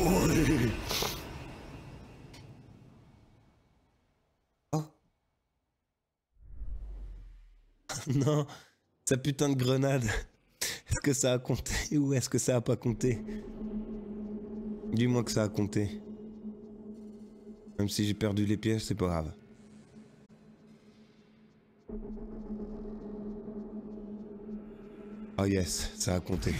Oh. non, sa putain de grenade. Est-ce que ça a compté ou est-ce que ça a pas compté? Dis-moi que ça a compté. Même si j'ai perdu les pièges, c'est pas grave. Oh yes, ça a compté.